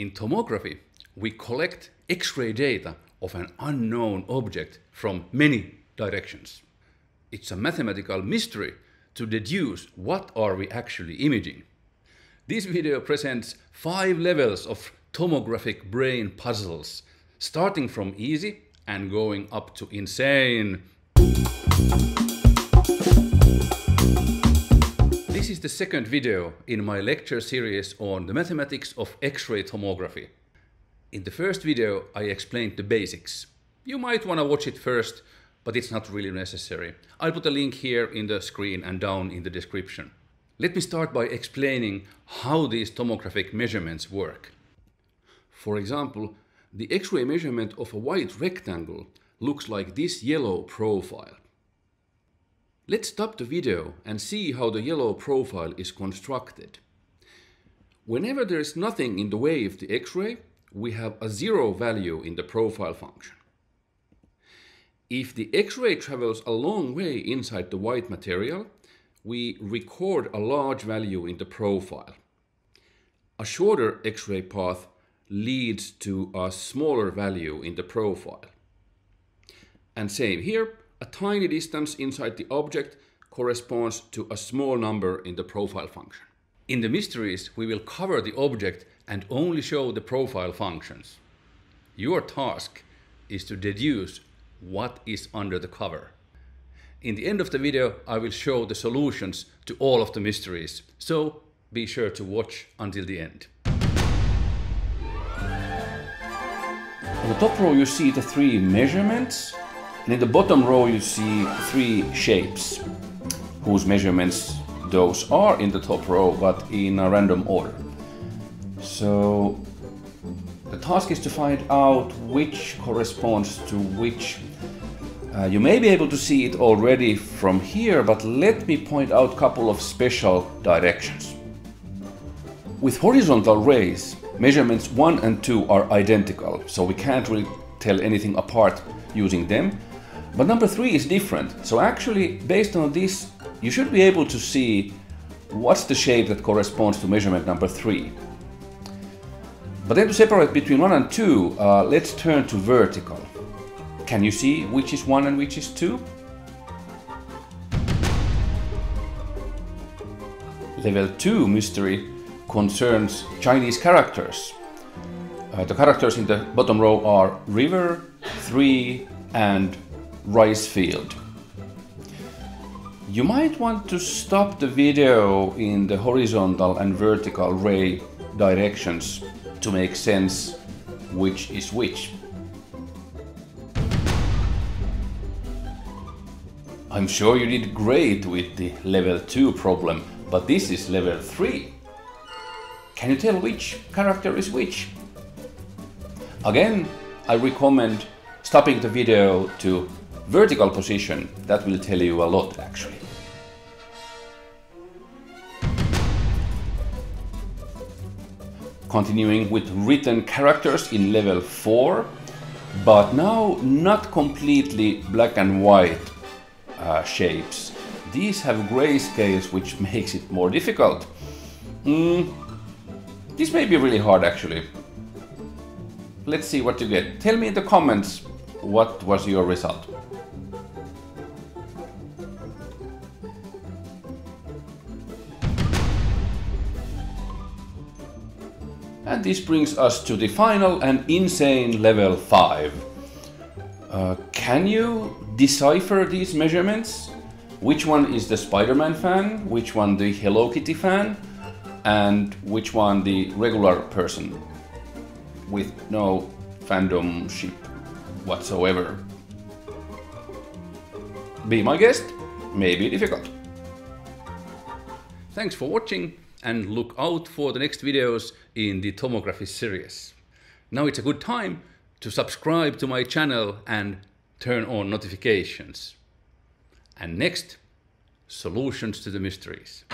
In tomography, we collect X-ray data of an unknown object from many directions. It's a mathematical mystery to deduce what are we actually imaging. This video presents five levels of tomographic brain puzzles, starting from easy and going up to insane. This is the second video in my lecture series on the mathematics of X-ray tomography. In the first video I explained the basics. You might want to watch it first, but it's not really necessary. I'll put a link here in the screen and down in the description. Let me start by explaining how these tomographic measurements work. For example, the X-ray measurement of a white rectangle looks like this yellow profile. Let's stop the video and see how the yellow profile is constructed. Whenever there is nothing in the way of the X-ray, we have a zero value in the profile function. If the X-ray travels a long way inside the white material, we record a large value in the profile. A shorter X-ray path leads to a smaller value in the profile. And same here, a tiny distance inside the object corresponds to a small number in the profile function. In the mysteries, we will cover the object and only show the profile functions. Your task is to deduce what is under the cover. In the end of the video, I will show the solutions to all of the mysteries, so be sure to watch until the end. On the top row you see the three measurements, and in the bottom row you see three shapes, whose measurements those are in the top row, but in a random order. So the task is to find out which corresponds to which. Uh, you may be able to see it already from here, but let me point out a couple of special directions. With horizontal rays, measurements 1 and 2 are identical, so we can't really tell anything apart using them. But number 3 is different, so actually, based on this, you should be able to see what's the shape that corresponds to measurement number 3. But then to separate between 1 and 2, uh, let's turn to vertical. Can you see which is 1 and which is 2? Level 2 mystery concerns Chinese characters. Uh, the characters in the bottom row are river, three, and rice field. You might want to stop the video in the horizontal and vertical ray directions to make sense which is which. I'm sure you did great with the level 2 problem, but this is level 3. Can you tell which character is which? Again, I recommend stopping the video to vertical position. That will tell you a lot actually. Continuing with written characters in level 4, but now not completely black and white uh, shapes. These have grayscales which makes it more difficult. Mm, this may be really hard actually. Let's see what you get. Tell me in the comments what was your result. And this brings us to the final and insane level 5. Uh, can you decipher these measurements? Which one is the Spider-Man fan? Which one the Hello Kitty fan? And which one the regular person with no fandom ship whatsoever? Be my guest, may be difficult. Thanks for watching and look out for the next videos in the tomography series. Now it's a good time to subscribe to my channel and turn on notifications. And next, solutions to the mysteries.